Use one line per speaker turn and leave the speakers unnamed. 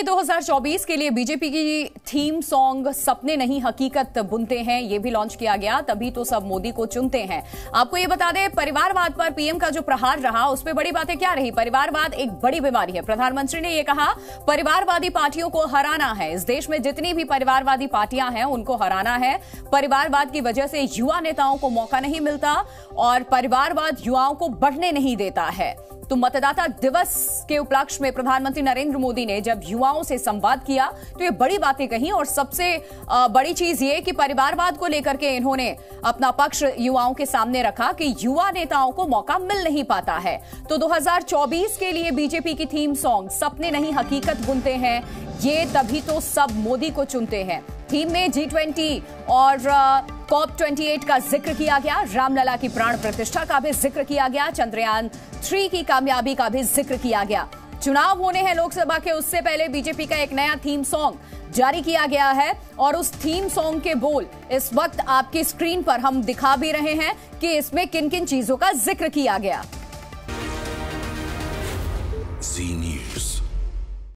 के 2024 के लिए बीजेपी की थीम सॉन्ग सपने नहीं, हकीकत बुनते हैं, ये भी लॉन्च किया गया, तभी तो सब मोदी को चुनते हैं। आपको ये बता दें, परिवारवाद पर पीएम का जो प्रहार रहा, उस पर बड़ी बातें क्या रही? परिवारवाद एक बड़ी बीमारी है। प्रधानमंत्री ने यह कहा, परिवारवादी पार्टियों को हराना है। इस देश में जितनी भी परिवारवादी पार्टियाँ हैं, उनको हराना है। परिवारवाद की वजह से युवा नेताओं को मौका नहीं मिलता और परिवारवाद युवाओं को बढ़ने नहीं देता है। तो मतदाता दिवस के उपलक्ष्य में प्रधानमंत्री नरेंद्र मोदी ने जब युवाओं से संवाद किया तो ये बड़ी बातें कही और सबसे बड़ी चीज़ ये कि परिवारवाद को लेकर के इन्होंने अपना पक्ष युवाओं के सामने रखा कि युवा नेताओं को मौका मिल नहीं पाता है। तो 2024 के लिए बीजेपी की थीम सॉन्ग, सपने नहीं, हकीकत बुनते हैं, ये तभी तो सब मोदी को चुनते हैं। थीम में जी और कॉप 28 का ज़िक्र किया गया। रामलला की प्राण प्रतिष्ठा का भी ज़िक्र किया गया। चंद्रयान थ्री की कामयाबी का भी ज़िक्र किया गया। चुनाव होने हैं लोकसभा के उससे पहले बीजेपी का एक नया थीम सॉन्ग जारी किया गया है और उस थीम सॉन्ग के बोल इस वक्त आपकी स्क्रीन पर हम दिखा भी रहे हैं कि इसमें किन किन चीज़ों का ज़िक्र किया गया।
जी न्यूज़